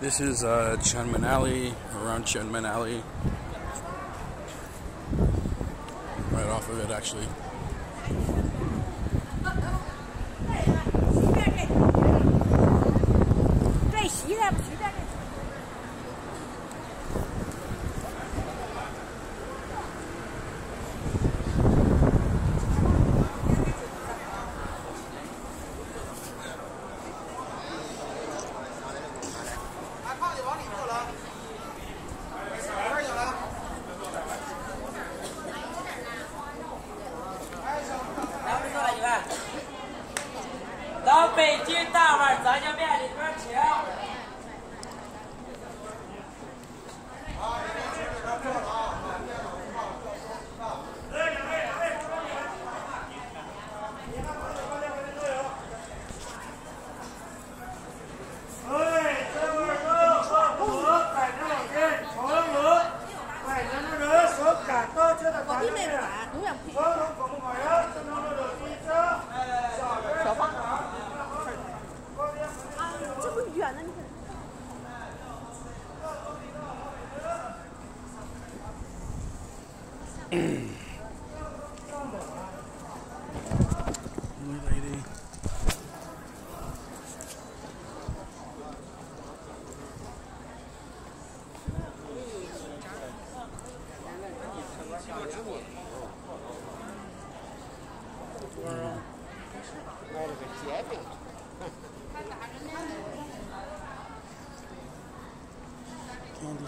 This is uh, Chunman Alley, around Chunman Alley. Right off of it, actually. 北京大碗炸酱面里边请。Quem do